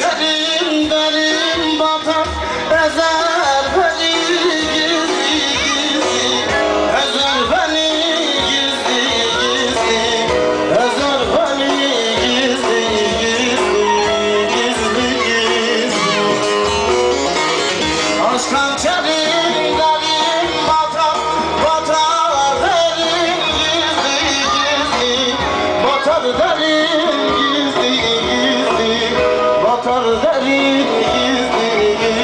Düşerim derim batar Ezer beni gizli gizli. Ezer beni gizli gizli. Ezer beni gizli gizli